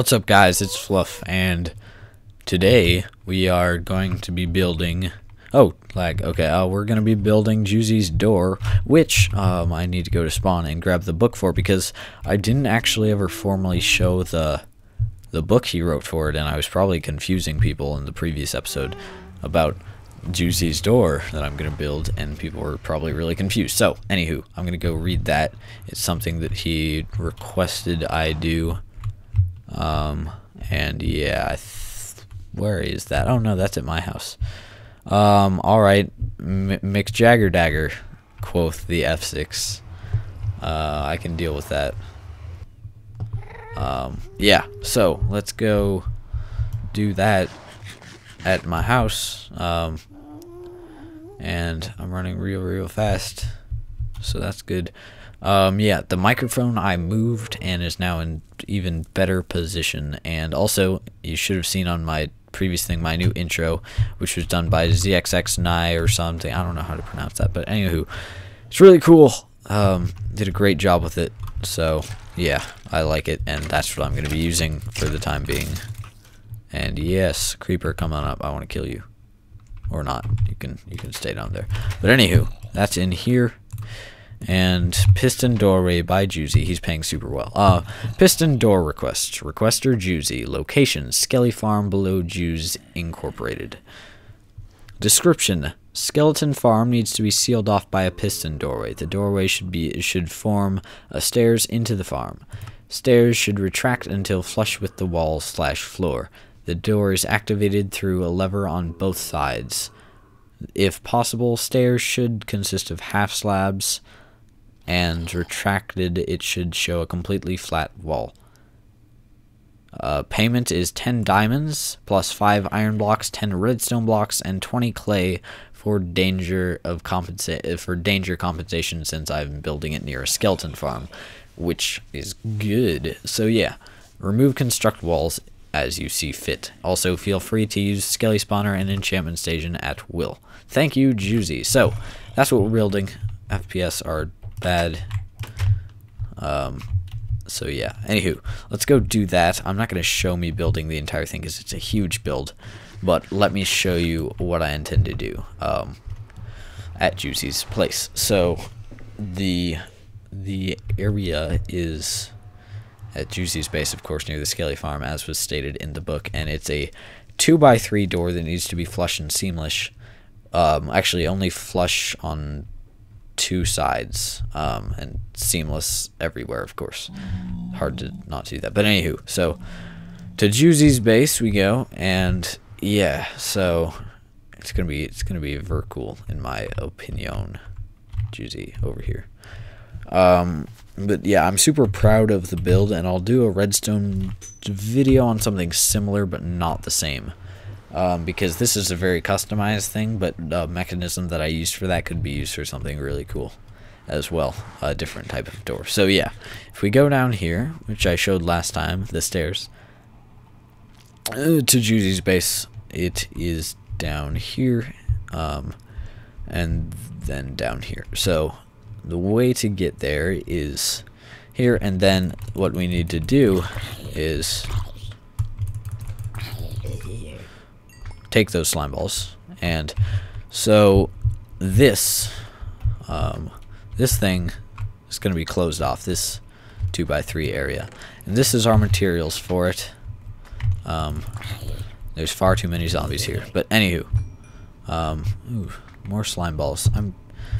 What's up guys, it's Fluff, and today we are going to be building, oh, lag, okay, uh, we're going to be building Joozy's door, which um, I need to go to spawn and grab the book for, because I didn't actually ever formally show the, the book he wrote for it, and I was probably confusing people in the previous episode about Joozy's door that I'm going to build, and people were probably really confused. So, anywho, I'm going to go read that. It's something that he requested I do. Um, and yeah, where is that? Oh no, that's at my house. Um, all right, M Mick Jagger Dagger, quoth the F6. Uh, I can deal with that. Um, yeah, so let's go do that at my house. Um, and I'm running real, real fast, so that's good. Um, yeah, the microphone I moved and is now in even better position. And also, you should have seen on my previous thing my new intro, which was done by ZXX9 or something. I don't know how to pronounce that, but anywho, it's really cool. Um, did a great job with it. So yeah, I like it, and that's what I'm going to be using for the time being. And yes, creeper, come on up. I want to kill you, or not. You can you can stay down there. But anywho, that's in here and Piston Doorway by Joozy. He's paying super well. Uh, Piston Door Request. Requester Joozy. Location Skelly Farm below Jews Incorporated. Description Skeleton Farm needs to be sealed off by a piston doorway. The doorway should be should form a stairs into the farm. Stairs should retract until flush with the wall slash floor. The door is activated through a lever on both sides. If possible, stairs should consist of half slabs and retracted it should show a completely flat wall. Uh, payment is 10 diamonds plus 5 iron blocks, 10 redstone blocks, and 20 clay for danger of compensa- for danger compensation since I'm building it near a skeleton farm, which is good. So yeah, remove construct walls as you see fit. Also, feel free to use Skelly Spawner and Enchantment Station at will. Thank you, Joozy. So, that's what we're building. FPS are bad. Um, so yeah. Anywho, let's go do that. I'm not going to show me building the entire thing because it's a huge build, but let me show you what I intend to do um, at Joozy's place. So the the area is at Joozy's base, of course, near the Skelly Farm, as was stated in the book, and it's a two by three door that needs to be flush and seamless. Um, actually, only flush on two sides um, and seamless everywhere, of course. Hard to not do that. But anywho, so to Joozy's base we go, and yeah, so it's gonna be it's gonna be very cool in my opinion. Joozy over here. Um, but yeah, I'm super proud of the build, and I'll do a redstone video on something similar but not the same um, because this is a very customized thing, but the mechanism that I used for that could be used for something really cool as well, a different type of door. So yeah, if we go down here, which I showed last time, the stairs, uh, to Joozy's base, it is down here, um, and then down here. So the way to get there is here, and then what we need to do is take those slime balls. And so this, um, this thing is going to be closed off, this 2x3 area. And this is our materials for it. Um, there's far too many zombies here. But anywho, um, ooh, more slime balls. I'm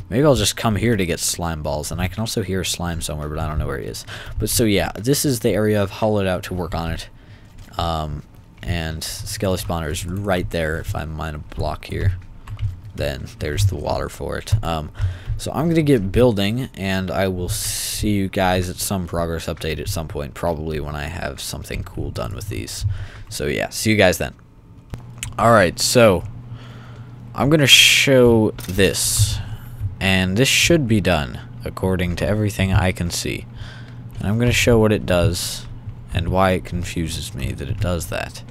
Maybe I'll just come here to get slime balls, and I can also hear slime somewhere, but I don't know where he is. But so yeah, this is the area I've hollowed out to work on it. Um, and Skelly Spawner is right there. If I mine a block here then there's the water for it. Um, so I'm gonna get building and I will see you guys at some progress update at some point probably when I have something cool done with these. So yeah see you guys then. Alright so I'm gonna show this and this should be done according to everything I can see. And I'm gonna show what it does and why it confuses me that it does that.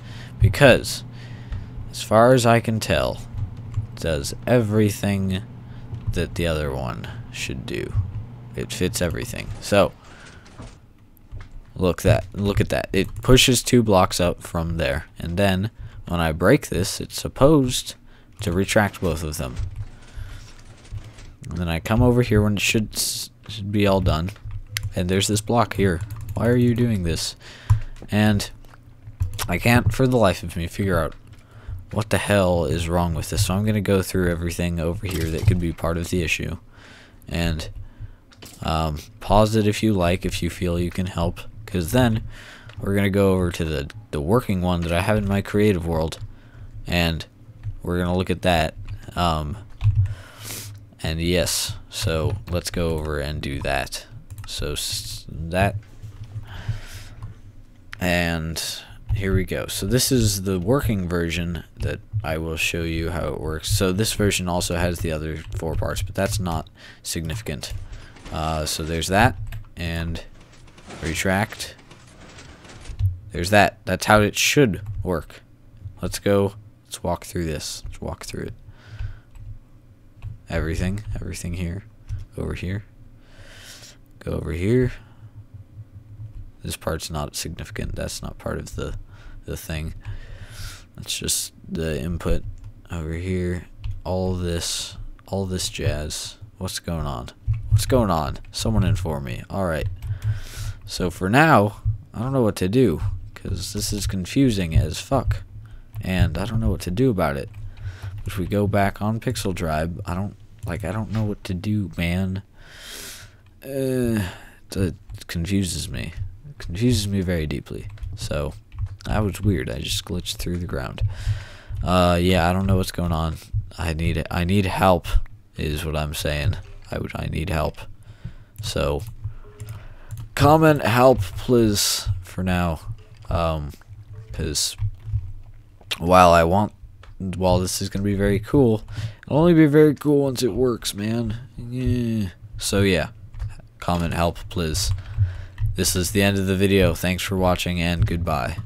Because, as far as I can tell, it does everything that the other one should do. It fits everything. So, look that look at that. It pushes two blocks up from there, and then when I break this, it's supposed to retract both of them. And then I come over here when it should should be all done, and there's this block here. Why are you doing this? And I can't for the life of me figure out what the hell is wrong with this. So I'm going to go through everything over here that could be part of the issue. And um, pause it if you like, if you feel you can help. Because then we're going to go over to the, the working one that I have in my creative world. And we're going to look at that. Um, and yes, so let's go over and do that. So that. And here we go. So this is the working version that I will show you how it works. So this version also has the other four parts, but that's not significant. Uh, so there's that, and retract. There's that. That's how it should work. Let's go. Let's walk through this. Let's walk through it. Everything. Everything here. Over here. Go over here. This part's not significant. That's not part of the the thing. That's just the input over here. All this, all this jazz. What's going on? What's going on? Someone inform me. Alright. So for now, I don't know what to do. Because this is confusing as fuck. And I don't know what to do about it. If we go back on PixelTribe, I don't, like, I don't know what to do, man. Uh, it confuses me. Confuses me very deeply. So, that was weird. I just glitched through the ground. Uh, yeah, I don't know what's going on. I need I need help, is what I'm saying. I would I need help. So, comment help, please, for now. Um, because while I want, while this is gonna be very cool, it'll only be very cool once it works, man. Yeah. So yeah, comment help, please. This is the end of the video. Thanks for watching and goodbye.